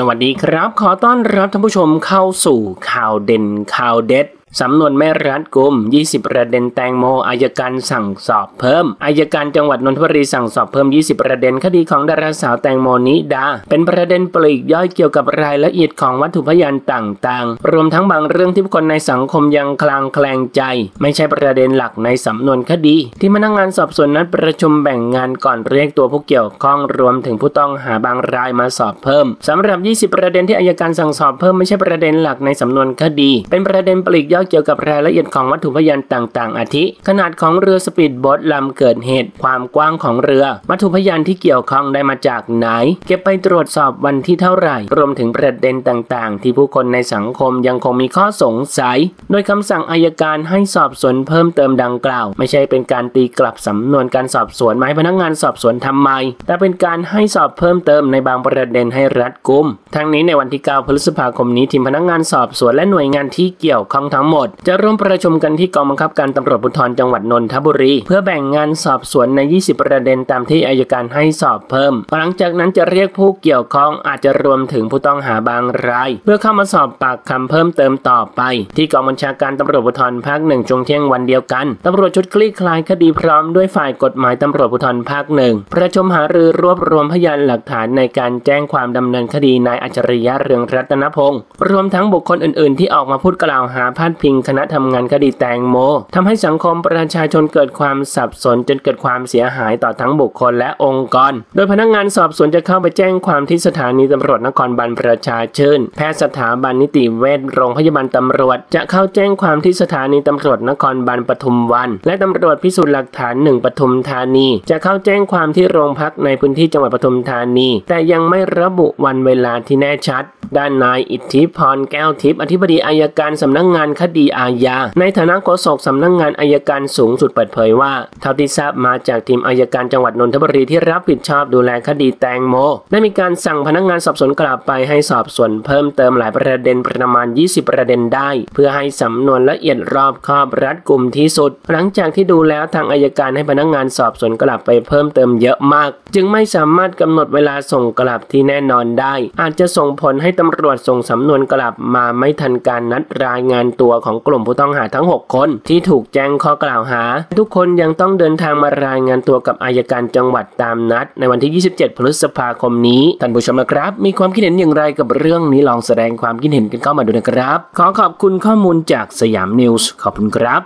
สวัสดีครับ ขอต้อนรับท่านผู้ชมเข้าสู่ข่าวเด่นข่าวเด็ด สำนวนไม่รัดกุม 20 ประเด็นแตงโมอายการสั่งสอบเพิ่มอายการจังหวัดนนทบุรีสั่งสอบเพิ่ม 20 ประเด็นคดีของดาราสาวแตงโมนิดา เป็นประเด็นปลีกย่อยเกี่ยวกับรายละเอียดของวัตถุพยานต่างๆ รวมทั้งบางเรื่องที่ผู้คนในสังคมยังคลางแคลงใจ ไม่ใช่ประเด็นหลักในสำนวนคดี ที่พนักงานสอบสวนนัดประชุมแบ่งงานก่อนเรียกตัวผู้เกี่ยวข้องรวมถึงผู้ต้องหาบางรายมาสอบเพิ่มสำหรับ 20 ประเด็นที่อายการสั่งสอบเพิ่มไม่ใช่ประเด็นหลักในสำนวนคดี เป็นประเด็นปลีกย่อยเกี่ยวกับรายละเอียดของวัตถุพยานต่างๆ อาทิ ขนาดของเรือสปีดโบ๊ทลำเกิดเหตุ ความกว้างของเรือ วัตถุพยานที่เกี่ยวข้องได้มาจากไหน เก็บไปตรวจสอบวันที่เท่าไหร่ รวมถึงประเด็นต่างๆ ที่ผู้คนในสังคมยังคงมีข้อสงสัย โดยคำสั่งอายการให้สอบสวนเพิ่มเติมดังกล่าว ไม่ใช่เป็นการตีกลับสำนวนการสอบสวนมาให้พนักงานสอบสวนทำไม แต่เป็นการให้สอบเพิ่มเติมในบางประเด็นให้รัดกุมทั้งนี้ในวันที่ 9 พฤษภาคมนี้ทีมพนักงานสอบสวนและหน่วยงานที่เกี่ยวข้องทั้งหมด จะร่วมประชุมกันที่กองบังคับการตำรวจภูธรจังหวัดนนทบุรี เพื่อแบ่งงานสอบสวนใน 20 ประเด็นตามที่อายการให้สอบเพิ่ม หลังจากนั้นจะเรียกผู้เกี่ยวข้องอาจจะรวมถึงผู้ต้องหาบางราย เพื่อเข้ามาสอบปากคำเพิ่มเติมต่อไป ที่กองบัญชาการตำรวจภูธรภาคหนึ่งจงเที่ยงวันเดียวกันตำรวจชุดคลี่คลายคดีพร้อมด้วยฝ่ายกฎหมายตำรวจภูธรภาคหนึ่งประชุมหารือรวบรวมพยานหลักฐานในการแจ้งความดำเนินคดีนายอัจฉริยะเรืองรัตนพงศ์รวมทั้งบุคคลอื่น ๆ ที่ออกมาพูดกล่าวหาพาดพิงคณะทำงานคดีแตงโมทำให้สังคมประชาชนเกิดความสับสนจนเกิดความเสียหายต่อทั้งบุคคลและองค์กร โดยพนักงานสอบสวนจะเข้าไปแจ้งความที่สถานีตำรวจนครบาลประชาชื่น แพทย์สถาบันนิติเวชโรงพยาบาลตำรวจ จะเข้าแจ้งความที่สถานีตำรวจนครบาลปทุมวัน และตำรวจพิสูจน์หลักฐานหนึ่งปทุมธานี จะเข้าแจ้งความที่โรงพักในพื้นที่จังหวัดปทุมธานี แต่ยังไม่ระบุวันเวลาที่แน่ชัด ด้านนายอิทธิพรแก้วทิพย์อธิบดีอายการสำนักงงานคดีอาญา ในฐานะโฆษกสำนักงงานอายการสูงสุดเปิดเผยว่า เท่าที่ทราบมาจากทีมอายการจังหวัดนนทบุรีที่รับผิดชอบดูแลคดีแตงโม ได้มีการสั่งพนักงานสอบสวนกลับไปให้สอบสวนเพิ่มเติมหลายประเด็นประมาณ 20 ประเด็นได้ เพื่อให้สำนวนละเอียดรอบคอบรัดกุมที่สุด หลังจากที่ดูแล้วทางอายการให้พนักงานสอบสวนกลับไปเพิ่มเติมเยอะมาก จึงไม่สามารถกำหนดเวลาส่งกลับที่แน่นอนได้ อาจจะส่งผลให้ตำรวจส่งสำนวนกลับมาไม่ทันการนัดรายงานตัวของกลุ่มผู้ต้องหาทั้ง 6 คนที่ถูกแจ้งข้อกล่าวหา ทุกคนยังต้องเดินทางมารายงานตัวกับอายการจังหวัดตามนัด ในวันที่ 27 พฤษภาคมนี้ท่านผู้ชมนะครับ มีความคิดเห็นอย่างไรกับเรื่องนี้ลองแสดงความคิดเห็นกันเข้ามาดูนะครับ ขอขอบคุณข้อมูลจากสยามนิวส์ขอบคุณครับ